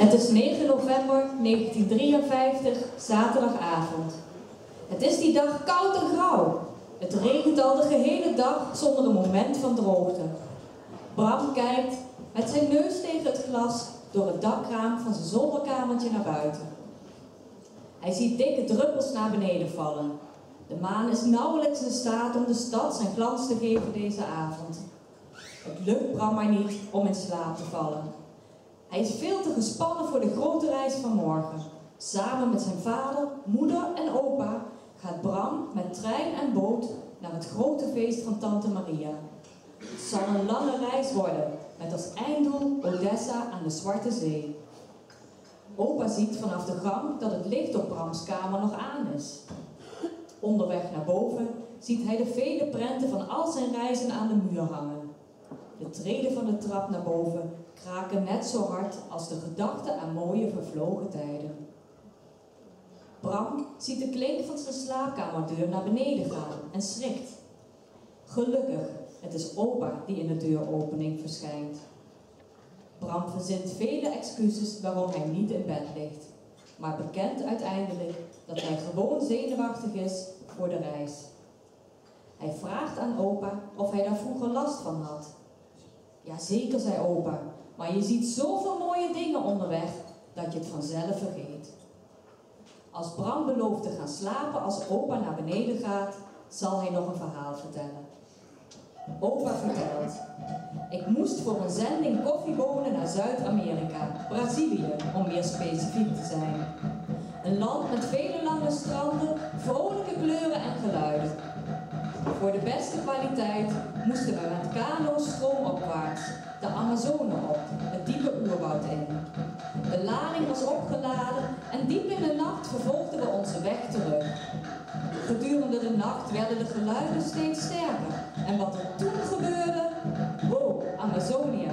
Het is 9 november 1953, zaterdagavond. Het is die dag koud en grauw. Het regent al de gehele dag zonder een moment van droogte. Bram kijkt met zijn neus tegen het glas door het dakraam van zijn zolderkamertje naar buiten. Hij ziet dikke druppels naar beneden vallen. De maan is nauwelijks in staat om de stad zijn glans te geven deze avond. Het lukt Bram maar niet om in slaap te vallen. Hij is veel te gespannen voor de grote reis van morgen. Samen met zijn vader, moeder en opa gaat Bram met trein en boot naar het grote feest van Tante Maria. Het zal een lange reis worden, met als einddoel Odessa aan de Zwarte Zee. Opa ziet vanaf de gang dat het licht op Brams kamer nog aan is. Onderweg naar boven ziet hij de vele prenten van al zijn reizen aan de muur hangen. De treden van de trap naar boven kraken net zo hard als de gedachten aan mooie vervlogen tijden. Bram ziet de klink van zijn slaapkamerdeur naar beneden gaan en schrikt. Gelukkig, het is opa die in de deuropening verschijnt. Bram verzint vele excuses waarom hij niet in bed ligt, maar bekent uiteindelijk dat hij gewoon zenuwachtig is voor de reis. Hij vraagt aan opa of hij daar vroeger last van had. Jazeker, zei opa, maar je ziet zoveel mooie dingen onderweg dat je het vanzelf vergeet. Als Bram belooft te gaan slapen als opa naar beneden gaat, zal hij nog een verhaal vertellen. Opa vertelt. Ik moest voor een zending koffiebonen naar Zuid-Amerika, Brazilië, om meer specifiek te zijn. Een land met vele lange stranden, vrolijke kleuren en geluiden. Voor de beste kwaliteit moesten we met kano stroomopwaarts de Amazone op, het diepe oerwoud in. De lading was opgeladen en diep in de nacht vervolgden we onze weg terug. Gedurende de nacht werden de geluiden steeds sterker. En wat er toen gebeurde, wow, Amazonia.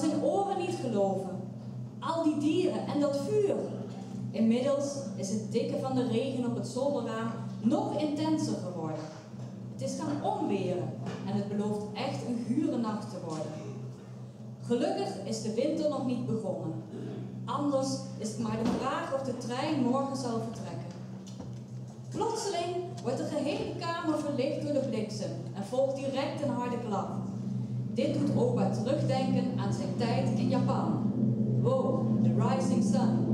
Zijn oren niet geloven. Al die dieren en dat vuur. Inmiddels is het dikke van de regen op het zolderraam nog intenser geworden. Het is gaan onweren en het belooft echt een gure nacht te worden. Gelukkig is de winter nog niet begonnen. Anders is het maar de vraag of de trein morgen zal vertrekken. Plotseling wordt de gehele kamer verlicht door de bliksem en volgt direct een harde klap. Dit doet opa terugdenken aan zijn tijd in Japan. Wow, the rising sun.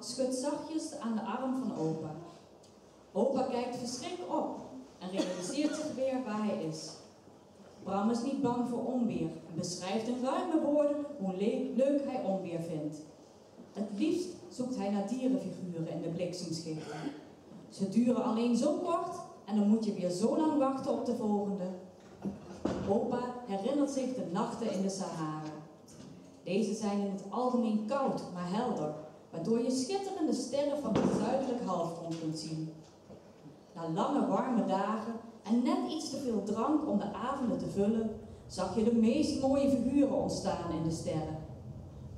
Schudt zachtjes aan de arm van opa. Opa kijkt verschrikt op en realiseert zich weer waar hij is. Bram is niet bang voor onweer en beschrijft in ruime woorden hoe leuk hij onweer vindt. Het liefst zoekt hij naar dierenfiguren in de bliksemschichten. Ze duren alleen zo kort en dan moet je weer zo lang wachten op de volgende. Opa herinnert zich de nachten in de Sahara. Deze zijn in het algemeen koud, maar helder, waardoor je schitterende sterren van de zuidelijk halfrond kunt zien. Na lange warme dagen en net iets te veel drank om de avonden te vullen, zag je de meest mooie figuren ontstaan in de sterren.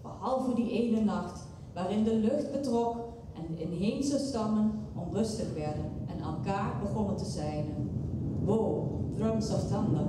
Behalve die ene nacht waarin de lucht betrok en de inheemse stammen onrustig werden en elkaar begonnen te zijnen. Wow, drums of thunder.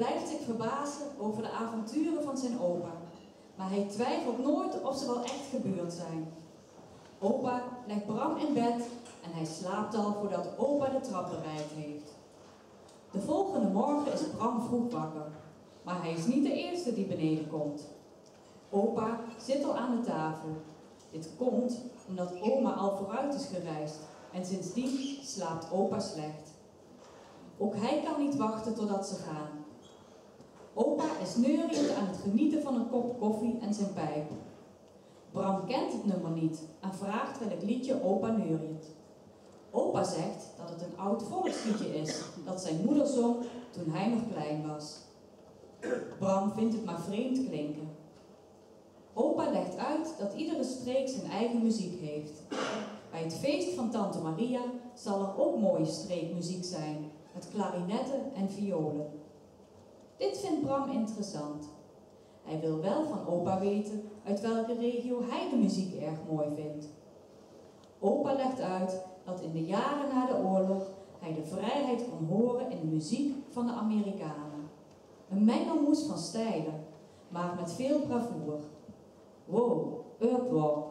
Blijft zich verbazen over de avonturen van zijn opa, maar hij twijfelt nooit of ze wel echt gebeurd zijn. Opa legt Bram in bed en hij slaapt al voordat opa de trap bereikt heeft. De volgende morgen is Bram vroeg wakker, maar hij is niet de eerste die beneden komt. Opa zit al aan de tafel. Dit komt omdat oma al vooruit is gereisd en sindsdien slaapt opa slecht. Ook hij kan niet wachten totdat ze gaan. Opa is neuriënd aan het genieten van een kop koffie en zijn pijp. Bram kent het nummer niet en vraagt welk liedje opa neuriet. Opa zegt dat het een oud volksliedje is dat zijn moeder zong toen hij nog klein was. Bram vindt het maar vreemd klinken. Opa legt uit dat iedere streek zijn eigen muziek heeft. Bij het feest van Tante Maria zal er ook mooie streekmuziek zijn, met klarinetten en violen. Dit vindt Bram interessant. Hij wil wel van opa weten uit welke regio hij de muziek erg mooi vindt. Opa legt uit dat in de jaren na de oorlog hij de vrijheid kon horen in de muziek van de Amerikanen. Een mengelmoes van stijlen, maar met veel bravoer. Wow, up Walk.